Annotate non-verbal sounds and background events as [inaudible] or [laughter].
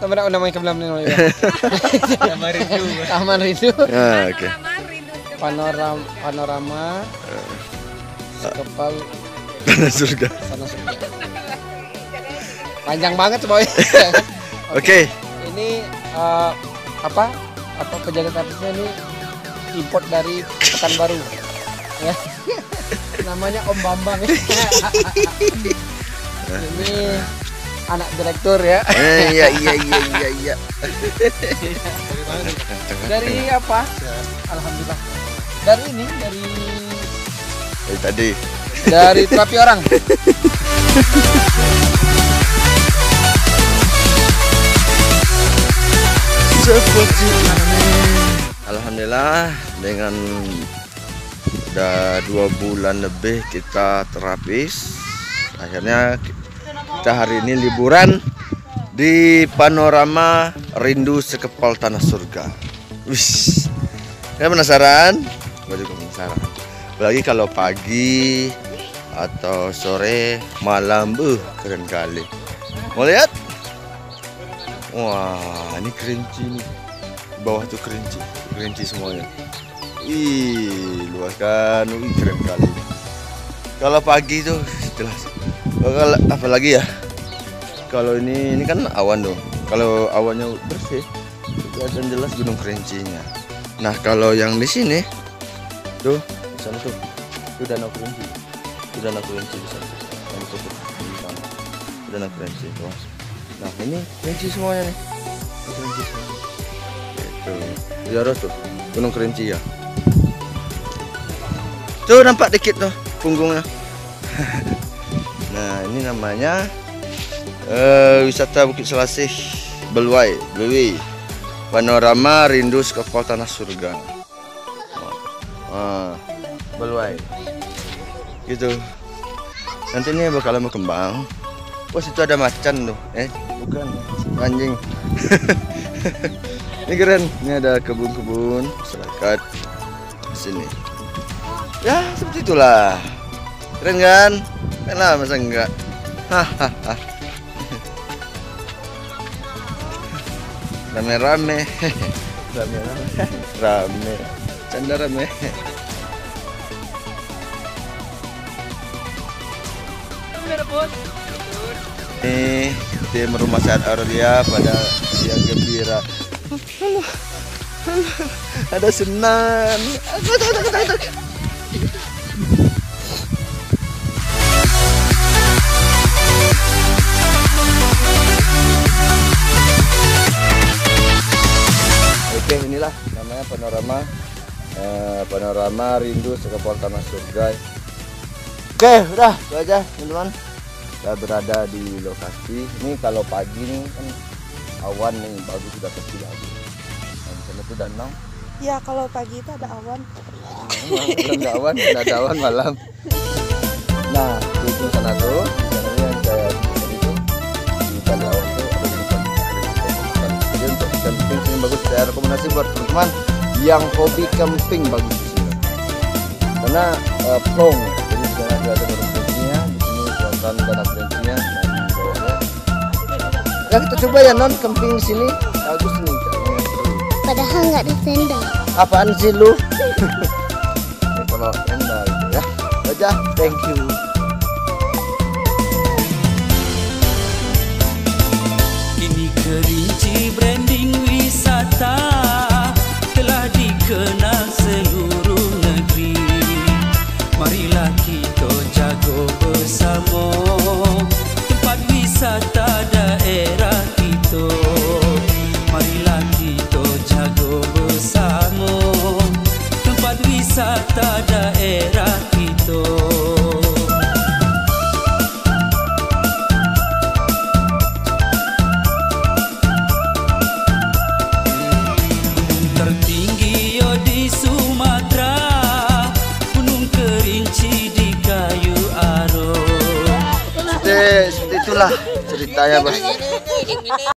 Kamera namanya kebelam nih. Taman Rindu. Taman Rindu. [laughs] Ah, oke. Panorama panorama. Sekepal Tanah surga. sana surga. Panjang banget boy. [laughs] Oke. Ini eh, apa? Apa penjaga artisnya ini import dari Pekanbaru. [laughs] Ya. Namanya Om Bambang. ini anak direktur ya. Eh, iya iya iya iya iya. Dari apa? Alhamdulillah. Dari ini dari Dari tadi. dari terapi orang. Seperti Alhamdulillah dengan udah dua bulan lebih kita terapis akhirnya kita hari ini liburan di panorama rindu sekepal tanah surga wis ya penasaran gue juga penasaran apalagi kalau pagi atau sore malam buh keren kali mau lihat Wah, ini kerinci nih. Bawah tuh kerinci, kerinci semuanya. Ih, luas kan. Wih, keren kali. Kalau pagi tuh jelas. Kalau apalagi ya? Kalau ini ini kan awan dong. Kalau awannya bersih, kelihatan jelas gunung kerincinya. Nah, kalau yang di sini tuh, di tuh. Itu danau kerinci. Itu danau kerinci di sana. Yang tutup di sana. Itu danau kerinci tuh. Nah ini kerinci semuanya nih. Kerinci semuanya. Gitu. Ziarah tuh Gunung Kerinci ya. Tuh nampak dikit tuh punggungnya. [laughs] nah ini namanya eh, wisata Bukit Selasih Beluai, Belui. Panorama Rindu Sekepal Tanah Surga. Ah, Beluai. Gitu. Nanti ini bakal berkembang. Wah situ ada macan tuh. Eh bukan anjing. [laughs] ini keren. Ini ada kebun-kebun masyarakat sini. Ya seperti itulah. Keren kan? Lah masa enggak? Hahaha. Rame-rame. Rame-rame. Rame. Canda rame. Ini tim rumah sehat Aurelia pada yang gembira. Halo, halo, ada senang. Oke panorama eh, panorama rindu sekepal tanah surga. Oke udah itu aja teman-teman kita berada di lokasi ini kalau pagi nih kan awan nih bagus sudah kecil lagi nah, di sana tuh danau Ya kalau pagi itu ada awan. Ada awan ada awan malam nah di ujung sana tuh di sana yang saya itu di awan tuh ada ikan ikan jadi untuk sini bagus saya rekomendasi buat teman-teman yang hobi camping bagus di sini. Karena eh, plong. Jadi juga ada gunung kerincinya di sini kelihatan di bawahnya. Ya kita coba ya non camping di sini. Bagus nih Padahal nggak ada tenda. apaan sih lu? Ini [laughs] kalau tenda gitu ya. Aja thank you. Kini kerinci branding wisata itulah ceritanya bos